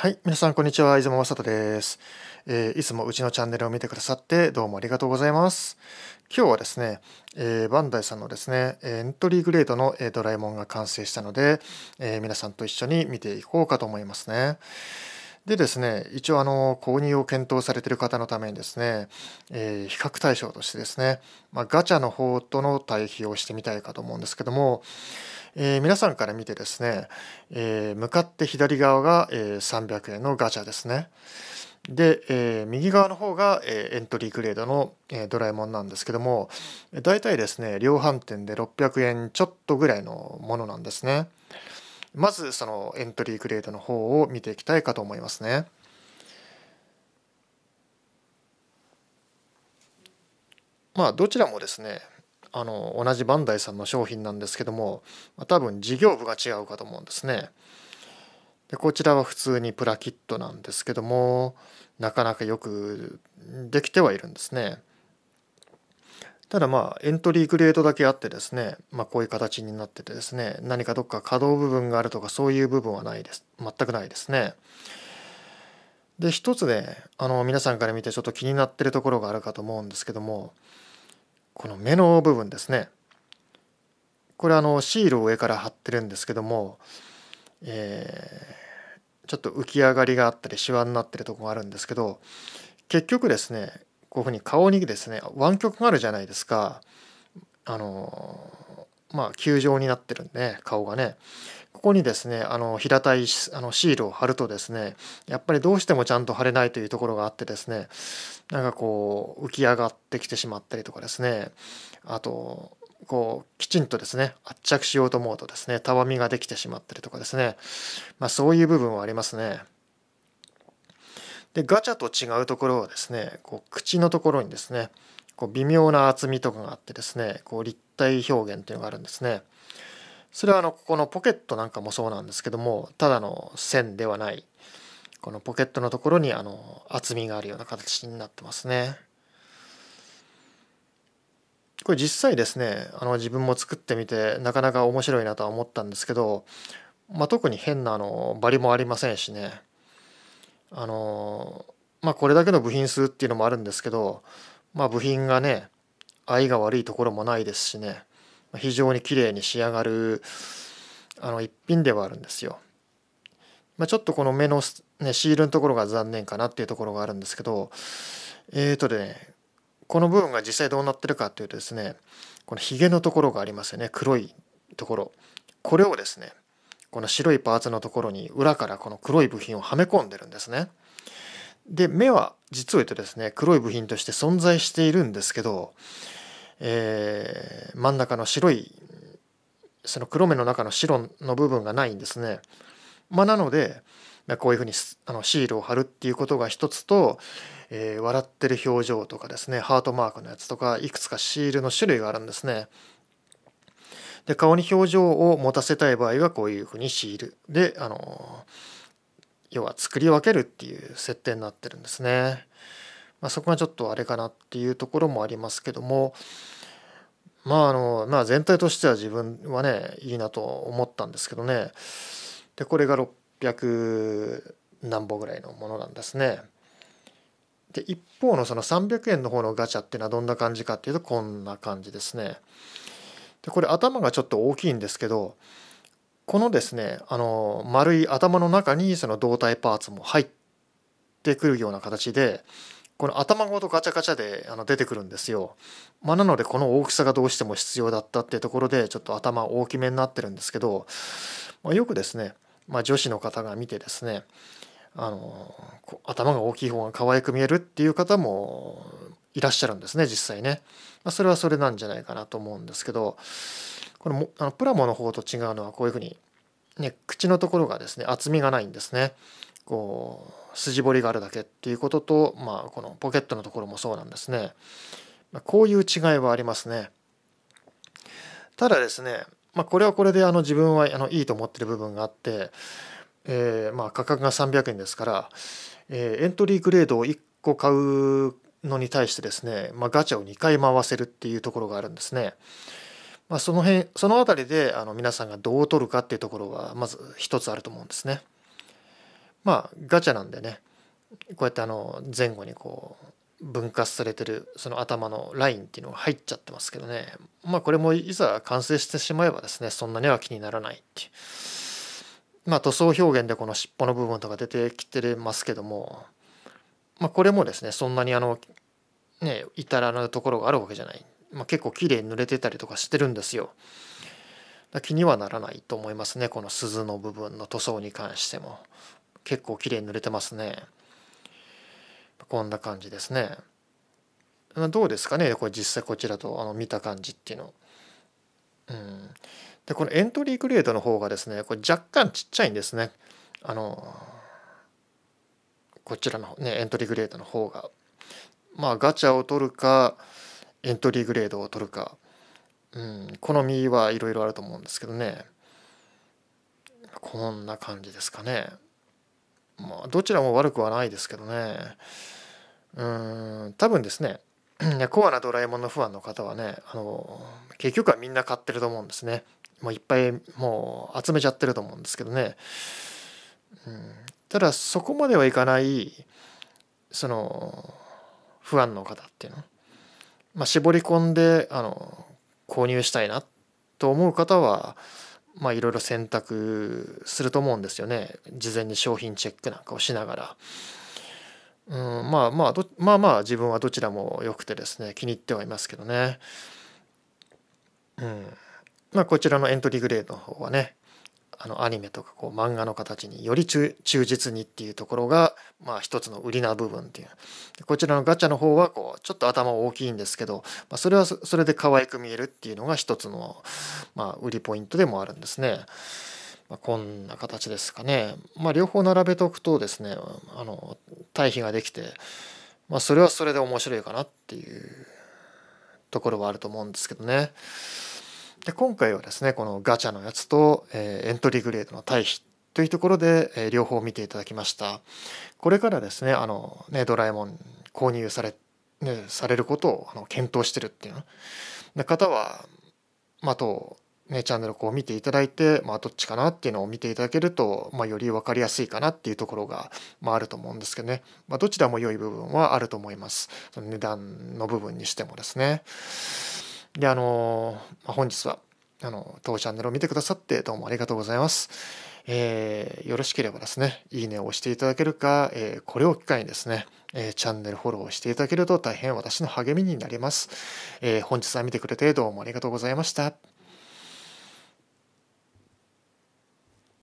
はい、皆さんこんにちは、出雲正人です、えー、いつもうちのチャンネルを見てくださってどうもありがとうございます。今日はですね、えー、バンダイさんのですね、エントリーグレードのドラえもんが完成したので、え、皆さんと一緒に見ていこうかと思いますね。でですね、一応あの購入を検討されている方のためにですね、えー、比較対象としてですね、まあ、ガチャの方との対比をしてみたいかと思うんですけども、えー、皆さんから見てですね、えー、向かって左側が、え300円のガチャですね。で、えー、右側の方が、エントリーグレードの、ドラえもんなんですけども大体ですね量販店で600円ちょっとぐらいのものなんですね。まずそのエントリーグレードの方を見ていきたいかと思いますね。まあどちらもですねあの同じバンダイさんの商品なんですけども多分事業部が違うかと思うんですね。でこちらは普通にプラキットなんですけどもなかなかよくできてはいるんですね。ただまあエントリーグレードだけあってですね、まあ、こういう形になっててですね何かどっか可動部分があるとかそういう部分はないです全くないですね。で一つねあの皆さんから見てちょっと気になってるところがあるかと思うんですけどもこの目の部分ですねこれあのシールを上から貼ってるんですけども、えー、ちょっと浮き上がりがあったりシワになってるとこがあるんですけど結局ですねこういうふうに顔にですね湾曲があるじゃないですか。あのまあ球状になってるんで、ね、顔がね。ここにですねあの平たいあのシールを貼るとですねやっぱりどうしてもちゃんと貼れないというところがあってですねなんかこう浮き上がってきてしまったりとかですね。あとこうきちんとですね圧着しようと思うとですねたわみができてしまったりとかですね。まあそういう部分はありますね。でガチャと違うところはですねこう口のところにですねこう微妙な厚みとかがあってですねこう立体表現っていうのがあるんですね。それはあのここのポケットなんかもそうなんですけどもただの線ではないこのポケットのところにあの厚みがあるような形になってますね。これ実際ですねあの自分も作ってみてなかなか面白いなとは思ったんですけど、まあ、特に変なあのバリもありませんしねあのまあこれだけの部品数っていうのもあるんですけどまあ部品がね合いが悪いところもないですしね非常に綺麗に仕上がるあの一品ではあるんですよ。まあ、ちょっとこの目の、ね、シールのところが残念かなっていうところがあるんですけどえーとでねこの部分が実際どうなってるかっていうとですねこのヒゲのところがありますよね黒いところこれをですねこの白いパーツのところに裏からこの黒い部品をはめ込んでるんですね。で目は実を言うとですね黒い部品として存在しているんですけど、えー、真ん中の白いその黒目の中の白の部分がないんですね。まあ、なのでこういうふうにあのシールを貼るっていうことが一つと、えー、笑ってる表情とかですねハートマークのやつとかいくつかシールの種類があるんですね。で顔に表情を持たせたい場合はこういうふうにシールであの要は作り分けるっていう設定になってるんですね。まあ、そこがちょっとあれかなっていうところもありますけどもまああのまあ全体としては自分はねいいなと思ったんですけどねでこれが600何本ぐらいのものなんですね。で一方のその300円の方のガチャっていうのはどんな感じかっていうとこんな感じですね。でこれ頭がちょっと大きいんですけどこのですねあの丸い頭の中にその胴体パーツも入ってくるような形でこの頭ごとガチャガチャであの出てくるんですよ。まあ、なのでこの大きさがどうしても必要だったっていうところでちょっと頭大きめになってるんですけど、まあ、よくですね、まあ、女子の方が見てですねあの頭が大きい方が可愛く見えるっていう方もいらっしゃるんですね実際ね、まあ、それはそれなんじゃないかなと思うんですけどこのあのプラモの方と違うのはこういうふうに、ね、口のところがですね厚みがないんですね。こう筋彫りがあるだけっていうことと、まあ、このポケットのところもそうなんですね、まあ、こういう違いはありますね。ただですね、まあ、これはこれであの自分はあのいいと思ってる部分があって、えー、まあ価格が300円ですから、えー、エントリーグレードを1個買うのに対してですね、まあ、ガチャを2回回せるっていうところがあるんですね。まあ、その辺その辺りであの皆さんがどう取るかっていうところはまず一つあると思うんですね。まあガチャなんでねこうやってあの前後にこう分割されてるその頭のラインっていうのが入っちゃってますけどねまあこれもいざ完成してしまえばですねそんなには気にならないっていうまあ塗装表現でこの尻尾の部分とか出てきてますけどもまあこれもですねそんなにあのね至らぬところがあるわけじゃない、まあ、結構綺麗に濡れてたりとかしてるんですよ。気にはならないと思いますねこの鈴の部分の塗装に関しても。結構綺麗に濡れてますね。こんな感じですね。どうですかねこれ実際こちらとあの見た感じっていうの。うん。でこのエントリーグレードの方がですねこれ若干ちっちゃいんですね。あのこちらのねエントリーグレードの方がまあガチャを取るかエントリーグレードを取るかうん、好みはいろいろあると思うんですけどね。こんな感じですかね。まあどちらも悪くはないですけどね。うん多分ですねコアなドラえもんのファンの方はねあの結局はみんな買ってると思うんですね。もういっぱいもう集めちゃってると思うんですけどね、うん、ただそこまではいかないその不安の方っていうのまあ絞り込んであの購入したいなと思う方はまあいろいろ選択すると思うんですよね事前に商品チェックなんかをしながら。うん、まあまあまあまあ自分はどちらも良くてですね気に入ってはいますけどね。うんまあ、こちらのエントリーグレードの方はねあのアニメとかこう漫画の形により忠実にっていうところがまあ一つの売りな部分っていうこちらのガチャの方はこうちょっと頭大きいんですけど、まあ、それはそれで可愛く見えるっていうのが一つのまあ売りポイントでもあるんですね。まあ、こんな形ですかね。まあ、両方並べておくとですねあの対比ができて、まあ、それはそれで面白いかなっていうところはあると思うんですけどね。で今回はですねこのガチャのやつと、え、エントリーグレードの対比というところで、え、両方見ていただきましたこれからですねあのねドラえもん購入され,、ね、されることをあの検討してるっていうの方はまあとね、チャンネルをこう見ていただいて、まあ、どっちかなっていうのを見ていただけると、まあ、より分かりやすいかなっていうところが、まあ、あると思うんですけどね、まあ、どちらも良い部分はあると思います。その値段の部分にしてもですね。で、あの、まあ、本日は、あの、当チャンネルを見てくださってどうもありがとうございます。えー、よろしければですね、いいねを押していただけるか、えー、これを機会にですね、えー、チャンネルフォローしていただけると大変私の励みになります。え本日は見てくれてどうもありがとうございました。